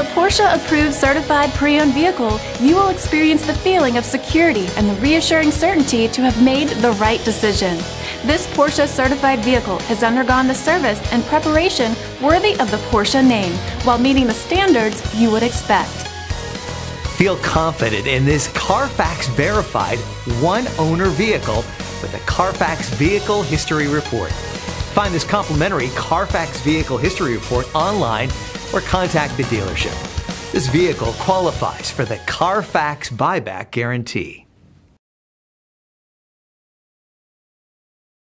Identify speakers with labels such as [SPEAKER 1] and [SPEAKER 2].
[SPEAKER 1] Porsche approved certified pre owned vehicle, you will experience the feeling of security and the reassuring certainty to have made the right decision. This Porsche certified vehicle has undergone the service and preparation worthy of the Porsche name while meeting the standards you would expect.
[SPEAKER 2] Feel confident in this Carfax verified one owner vehicle with a Carfax Vehicle History Report. Find this complimentary Carfax Vehicle History Report online or contact the dealership. This vehicle qualifies for the Carfax buyback guarantee.